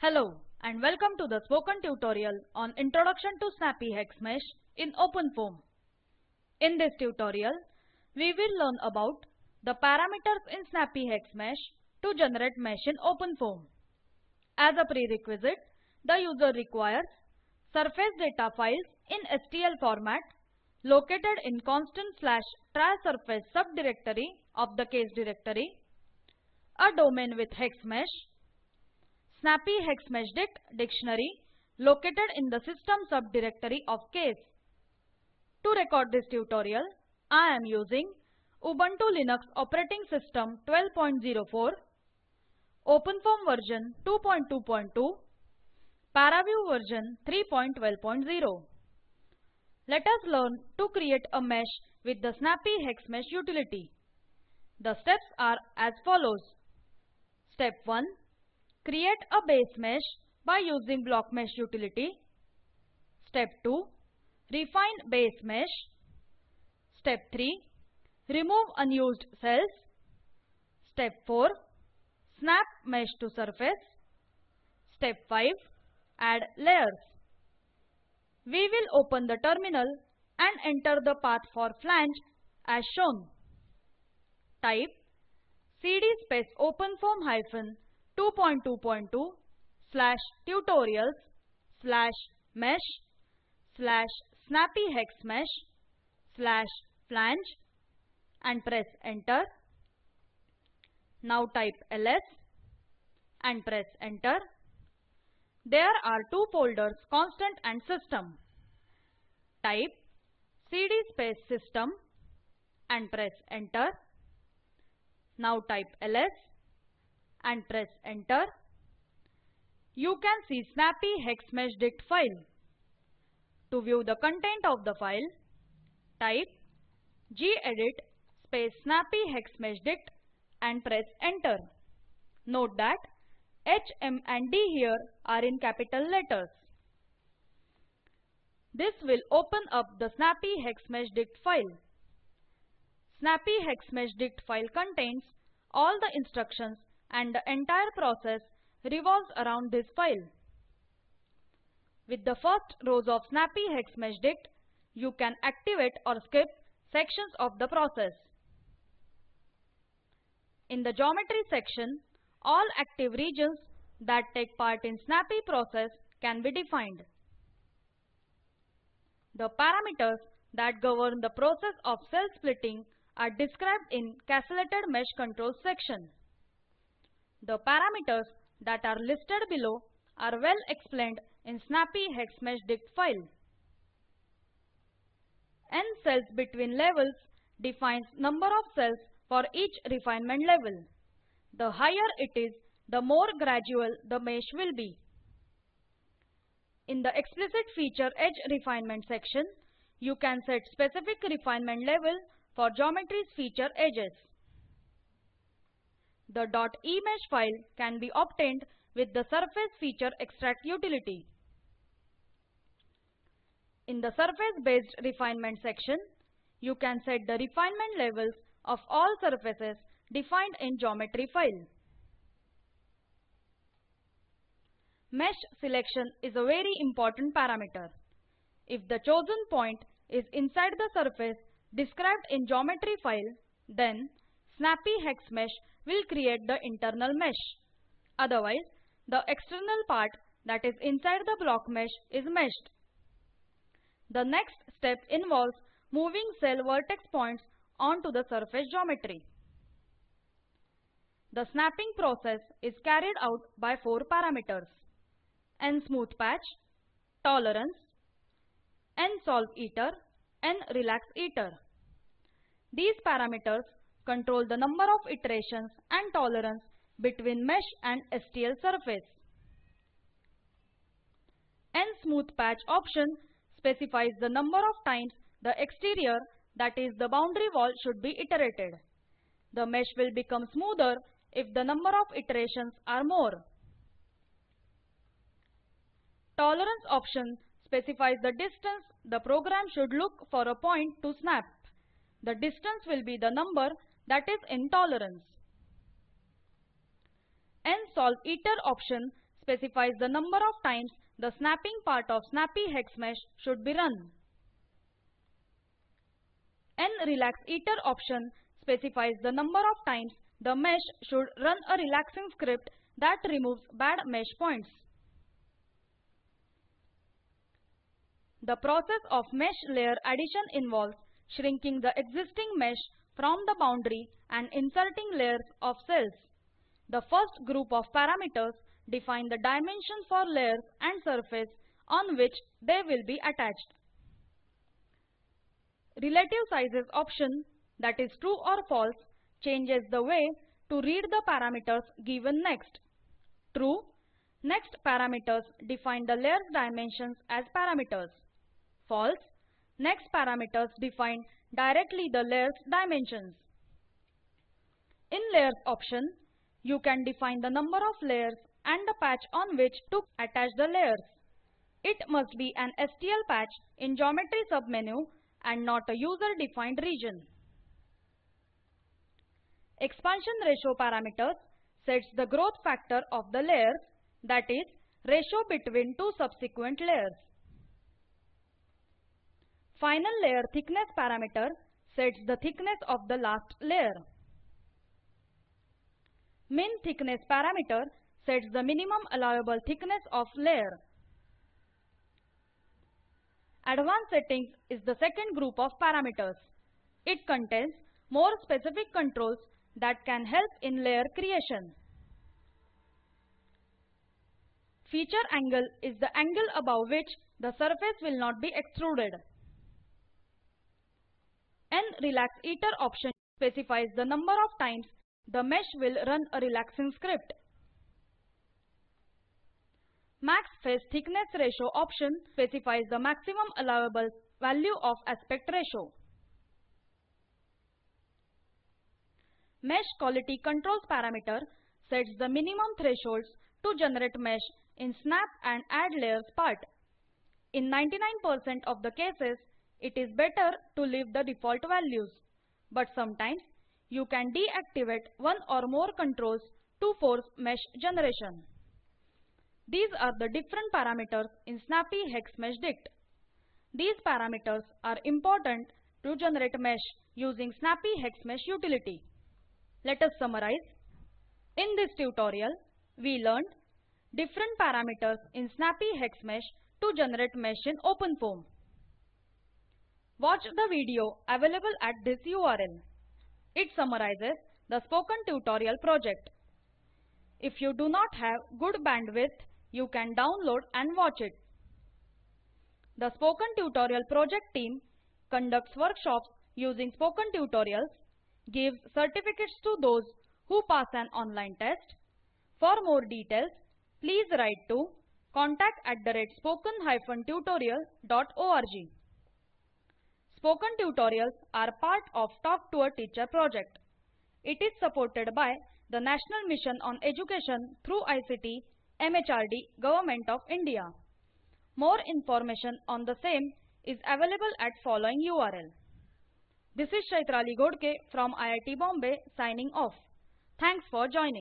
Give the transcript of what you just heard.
Hello and welcome to the spoken tutorial on Introduction to Snappy Hex Mesh in OpenFOAM. In this tutorial, we will learn about the parameters in Snappy Hex Mesh to generate mesh in OpenFOAM. As a prerequisite, the user requires surface data files in STL format located in constant slash triSurface subdirectory of the case directory, a domain with hex mesh, snappy hex mesh dict dictionary located in the system subdirectory of case. To record this tutorial, I am using Ubuntu Linux operating system 12.04, OpenFOAM version 2.2.2, ParaView version 3.12.0. Let us learn to create a mesh with the Snappy Hex Mesh utility. The steps are as follows. Step 1. Create a base mesh by using Block Mesh utility. Step 2. Refine base mesh. Step 3. Remove unused cells. Step 4. Snap mesh to surface. Step 5. Add layers. We will open the terminal and enter the path for flange as shown. Type cd space openfoam hyphen 2.2.2 slash tutorials slash mesh slash snappy hex mesh slash flange and press enter. Now type ls and press enter. There are two folders constant and system. Type cd space system and press enter. Now type ls and press enter. You can see snappy hex mesh dict file. To view the content of the file, type gedit space snappy hex mesh dict and press enter. Note that H, M and D here are in capital letters. This will open up the snappy hex mesh dict file. Snappy hex mesh dict file contains all the instructions and the entire process revolves around this file. With the first rows of snappy hex mesh dict, you can activate or skip sections of the process. In the geometry section, all active regions that take part in snappy process can be defined. The parameters that govern the process of cell splitting are described in castellated mesh control section. The parameters that are listed below are well explained in snappy hex mesh dict file. N cells between levels defines number of cells for each refinement level. The higher it is, the more gradual the mesh will be. In the explicit feature edge refinement section, you can set specific refinement level for geometry's feature edges. The .emesh file can be obtained with the surface feature extract utility. In the surface based refinement section, you can set the refinement levels of all surfaces defined in geometry file. Mesh selection is a very important parameter. If the chosen point is inside the surface described in geometry file, then Snappy Hex Mesh will create the internal mesh. Otherwise, the external part that is inside the block mesh is meshed. The next step involves moving cell vertex points onto the surface geometry. The snapping process is carried out by four parameters. N smooth patch, tolerance, N solve iter, N relax iter. These parameters control the number of iterations and tolerance between mesh and STL surface. N smooth patch option specifies the number of times the exterior that is the boundary wall should be iterated. The mesh will become smoother if the number of iterations are more. Tolerance option specifies the distance the program should look for a point to snap. The distance will be the number that is in tolerance. solve iter option specifies the number of times the snapping part of snappy hex mesh should be run. N-relax iter option specifies the number of times the mesh should run a relaxing script that removes bad mesh points. The process of mesh layer addition involves shrinking the existing mesh from the boundary and inserting layers of cells. The first group of parameters define the dimensions for layers and surface on which they will be attached. Relative sizes option that is true or false changes the way to read the parameters given next. True, next parameters define the layer's dimensions as parameters. False, next parameters define directly the layer's dimensions. In layers option, you can define the number of layers and the patch on which to attach the layers. It must be an STL patch in geometry submenu and not a user-defined region. Expansion ratio parameters sets the growth factor of the layers that is ratio between two subsequent layers. Final layer thickness parameter sets the thickness of the last layer. Min thickness parameter sets the minimum allowable thickness of layer. Advanced settings is the second group of parameters. It contains more specific controls that can help in layer creation. Feature angle is the angle above which the surface will not be extruded. N relax iter option specifies the number of times the mesh will run a relaxing script. Max face thickness ratio option specifies the maximum allowable value of aspect ratio. Mesh quality controls parameter sets the minimum thresholds to generate mesh in snap and add layers part. In 99% of the cases, it is better to leave the default values. But sometimes, you can deactivate one or more controls to force mesh generation. These are the different parameters in Snappy Hex Mesh Dict. These parameters are important to generate mesh using Snappy Hex Mesh utility. Let us summarize. In this tutorial, we learned different parameters in Snappy Hex Mesh to generate mesh in OpenFOAM. Watch the video available at this URL. It summarizes the spoken tutorial project. If you do not have good bandwidth, you can download and watch it. The Spoken Tutorial project team conducts workshops using spoken tutorials, gives certificates to those who pass an online test. For more details, please write to contact at the rate spoken-tutorial.org. Spoken tutorials are part of Talk to a Teacher project. It is supported by the National Mission on Education through ICT MHRD, Government of India. More information on the same is available at following URL. This is Chaitrali Godke from IIT Bombay signing off. Thanks for joining.